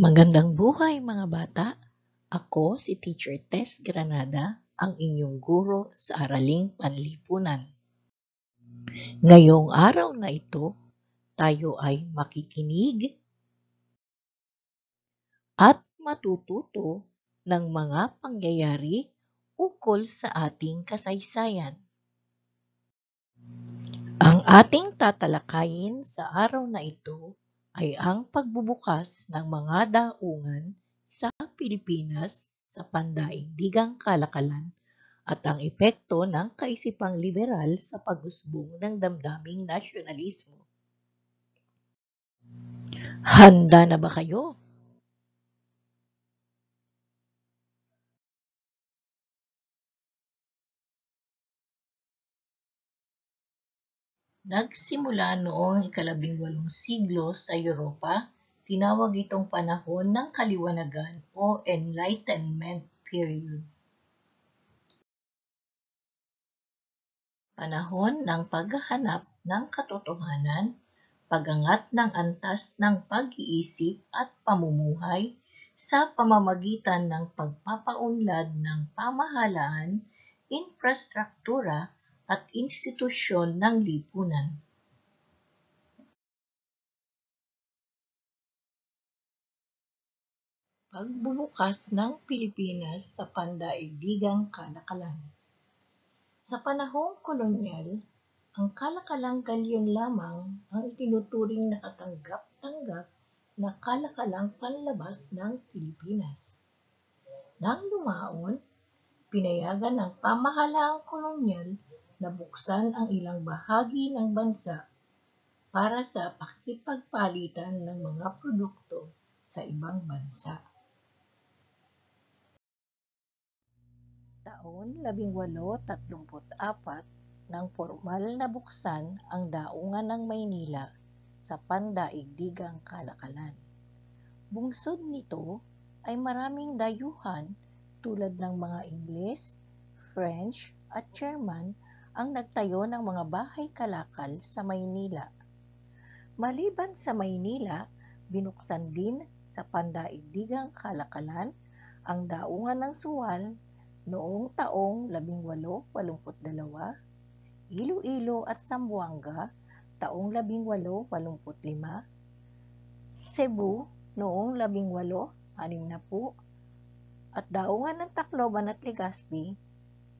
Magandang buhay mga bata! Ako si Teacher Tess Granada, ang inyong guro sa Araling Panlipunan. Ngayong araw na ito, tayo ay makikinig at matututo ng mga pangyayari ukol sa ating kasaysayan. Ang ating tatalakayin sa araw na ito ay ang pagbubukas ng mga daungan sa Pilipinas sa pandaigdigang kalakalan at ang epekto ng kaisipang liberal sa pag-usbong ng damdaming nasyonalismo. Handa na ba kayo? Nagsimula noong ikalabing walong siglo sa Europa, tinawag itong panahon ng kaliwanagan o Enlightenment period. Panahon ng paghahanap ng katotohanan, pagangat ng antas ng pag-iisip at pamumuhay sa pamamagitan ng pagpapaunlad ng pamahalaan, infrastruktura, at institusyon ng lipunan. Pagbubukas ng Pilipinas sa pandaigdigang kalakalan Sa panahong kolonyal, ang kalakalang galyon lamang ang itinuturing na katanggap-tanggap na kalakalang panlabas ng Pilipinas. Nang lumaon, pinayagan ng pamahalaang kolonyal na buksan ang ilang bahagi ng bansa para sa pakikipagpalitan ng mga produkto sa ibang bansa. Taon 1834 nang formal na buksan ang daungan ng Maynila sa pandaigdigang kalakalan. Bungsod nito ay maraming dayuhan tulad ng mga Ingles, French at German ang nagtayo ng mga bahay kalakal sa Maynila. Maliban sa Maynila, binuksan din sa pandaigdigang kalakalan ang daungan ng Suwal noong taong 1882, Iloilo at Zamboanga taong 1885, Cebu noong 1860 at daungan ng Tacloban at Legazpi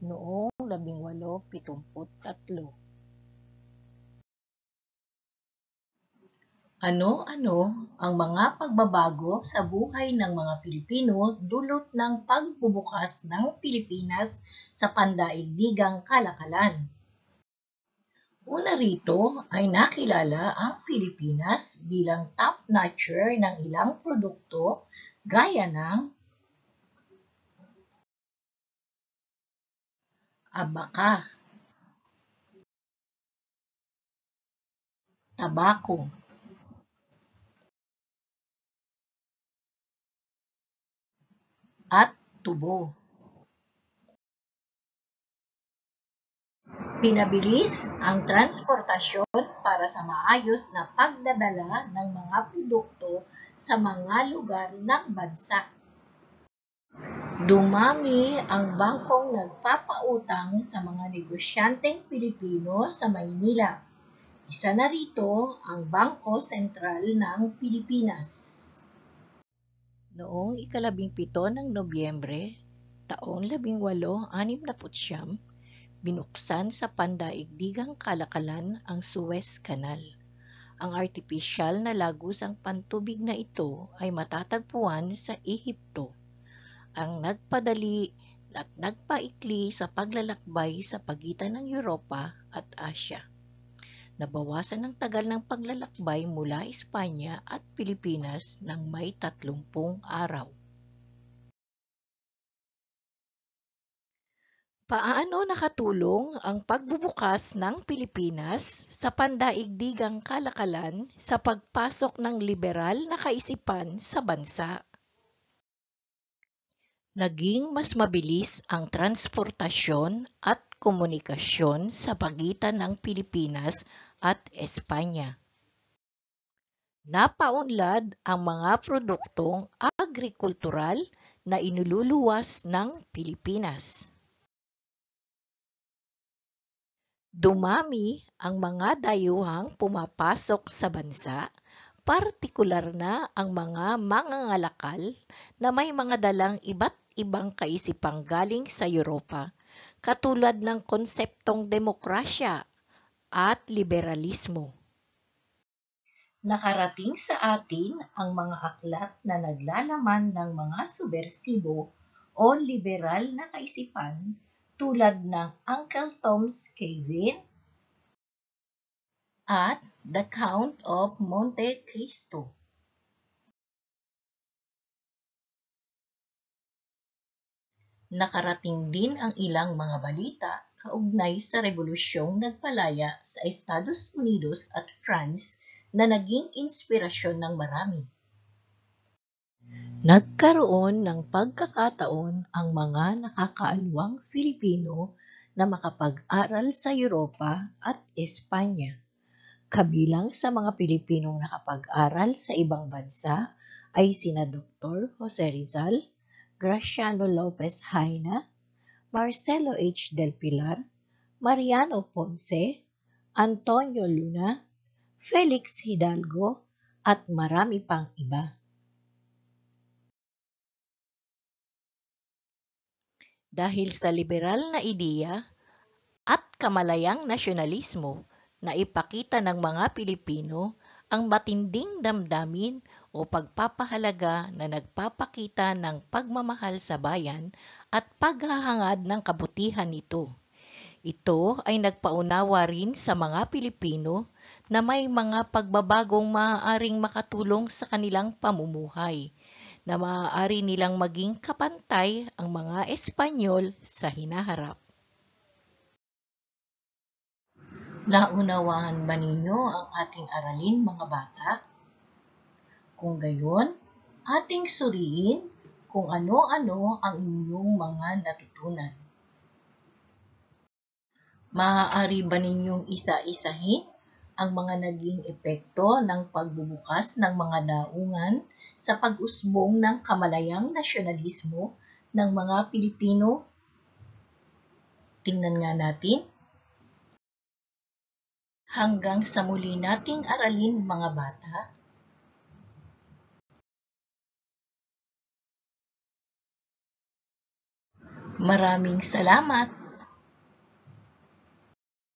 noong 1873. Ano-ano ang mga pagbabago sa buhay ng mga Pilipino dulot ng pagbubukas ng Pilipinas sa pandaigdigang kalakalan? Una rito ay nakilala ang Pilipinas bilang top-notcher ng ilang produkto gaya ng abaka, tabako, at tubo. Pinabilis ang transportasyon para sa maayos na pagdadala ng mga produkto sa mga lugar ng bansa. Dumami ang bangkong nagpapautang sa mga negosyanteng Pilipino sa Maynila. Isa na rito ang Bangko Sentral ng Pilipinas. Noong ikalabing pito ng Nobyembre, taong labing walo, anim na putsyam, binuksan sa pandaigdigang kalakalan ang Suez Canal. Ang artipisyal na lagusang pantubig na ito ay matatagpuan sa Ehipto ang nagpadali at nagpaikli sa paglalakbay sa pagitan ng Europa at Asya. Nabawasan ng tagal ng paglalakbay mula Espanya at Pilipinas ng may 30 araw. Paano nakatulong ang pagbubukas ng Pilipinas sa pandaigdigang kalakalan sa pagpasok ng liberal na kaisipan sa bansa? Naging mas mabilis ang transportasyon at komunikasyon sa pagitan ng Pilipinas at Espanya. Napaunlad ang mga produktong agrikultural na inululuwas ng Pilipinas. Dumami ang mga dayuhang pumapasok sa bansa, partikular na ang mga mangangalakal na may mga dalang iba't ibang kaisipang galing sa Europa, katulad ng konseptong demokrasya at liberalismo. Nakarating sa atin ang mga aklat na naglalaman ng mga subversibo o liberal na kaisipan tulad ng Uncle Tom's Cabin at The Count of Monte Cristo. Nakarating din ang ilang mga balita kaugnay sa revolusyong nagpalaya sa Estados Unidos at France na naging inspirasyon ng marami. Nagkaroon ng pagkakataon ang mga nakakaalwang Filipino na makapag-aral sa Europa at Espanya. Kabilang sa mga Pilipinong nakapag-aral sa ibang bansa ay sina Dr. Jose Rizal, Graciano Lopez Haina, Marcelo H. Del Pilar, Mariano Ponce, Antonio Luna, Felix Hidalgo, at marami pang iba. Dahil sa liberal na ideya at kamalayang nasyonalismo na ipakita ng mga Pilipino ang matinding damdamin o pagpapahalaga na nagpapakita ng pagmamahal sa bayan at paghahangad ng kabutihan nito. Ito ay nagpaunawa rin sa mga Pilipino na may mga pagbabagong maaaring makatulong sa kanilang pamumuhay na maaari nilang maging kapantay ang mga Espanyol sa hinaharap. Naunawahan ba ninyo ang ating aralin mga bata? Kung gayon, ating suriin kung ano-ano ang inyong mga natutunan. Maaari ba ninyong isa-isahin ang mga naging epekto ng pagbubukas ng mga daungan sa pag-usbong ng kamalayang nasyonalismo ng mga Pilipino? Tingnan nga natin. Hanggang sa muli nating aralin mga bata, Maraming salamat!